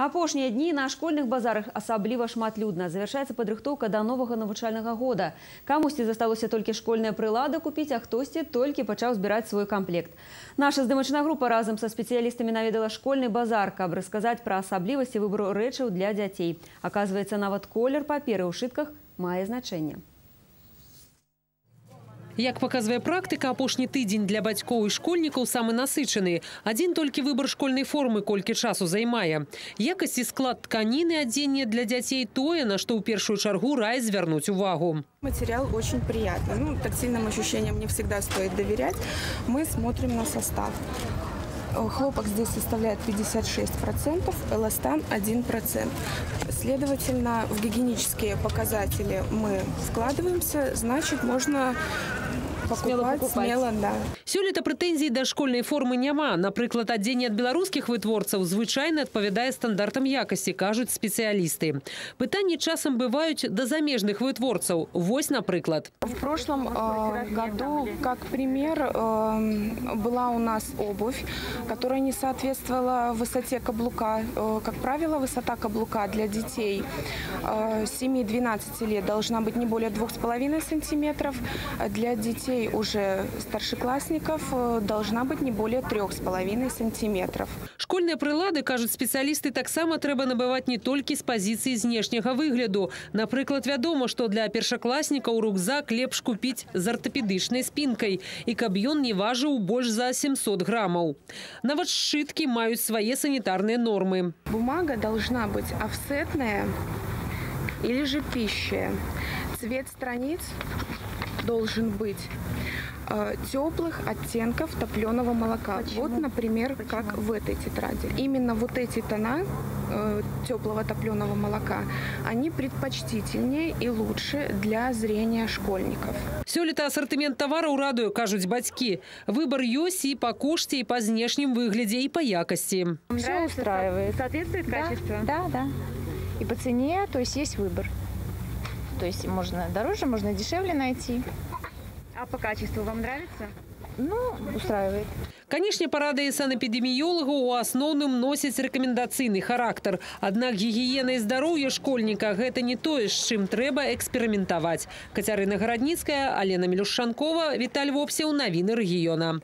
Апошнія дні на школьных базарах асабліва шматлюдна. Завяршаецца падрыхтоўка да новага навучальнага года. Камусьці засталося толькі школьныя прылады купіць, а хтосьці толькі пачаў збіраць свой камплект. Наша здымачная група разам са спецыялістамі наведала школьны базар, каб расказаць пра асаблівасці выбару рэчаў для дзяцей. Аказваецца, нават колер паперы ў шытках мае значэнне. Як показывае практыка, апошні тыдзень для бацькоў і школьнікаў самы насычаны. Адзін толькі выбар школьнай формы колькі часу займае. Якасць і склад тканіны адзення для дзяцей тое, на што ў першую чаргу рай звярнуць увагу. Материал очень приятный. Ну, тактильным ощущениям не всегда стоит доверять. Мы смотрим на состав. Э, Хлопок здесь составляет 56%, эластан 1%. Следовательно, в гигиенические показатели мы вкладываемся, значит, можно покупать покупать. смело да. Сёлета прэтэнзій да школьнай формы няма. Напрыклад, адзенне ад беларускіх вытворцаў звычайна адпавядае стандартам якасці, кажуць спецыялісты. Пытанні часам бываюць да замежных вытворцаў. Вось, напрыклад. В прошлом э, году, как пример, э, была у нас обувь, которая не соответствовала высоте каблука. Э, как правило, высота каблука для детей э, 7-12 лет должна быть не более 2,5 сантиметров. а Для детей уже старшеклассников э, должна быть не более 3,5 сантиметров. Школьныя прылады, кажуць спецыялісты, таксама трэба набываць не толькі з пазіцыі знешняга выгляду. Напрыклад, вядома, што для першакласнікаў рюкзак лепш купіць з артапедычнай спінкай і каб ён не важыў больш за 700 грамаў. Нават сшыткі маюць свае санітарныя нормы. Бумага должна быть офсетная или же пищая. Цвет страниц должен быть э, теплых оттенков топленого молока. Вот, например, как в этой тетради. Именно вот эти тона э, теплого топленого молока, они предпочтительнее и лучше для зрения школьников. Сёлета асартымент тавараў радуе, кажуць бацькі. Выбар ёсць і па кошце, і па знешнім выглядзе, і па якасці. Все устраивает. Соответствует Да, качеству? Да, да. И по цене, то есть есть выбор. То есть можно дороже, можно дешевле найти. А по качеству вам нравится? Ну, устраивает. Канешне, парады санэпідэміёлагаў у асноўным носяць рэкамендацыйны характар. Аднак гігіена і здароўе школьніка гэта не тое, з чым трэба эксперыментаваць. Кацярына Гарадніцкая, Алена Мелюшанкова, Віталь Вопсеў, навіны рэгіёна.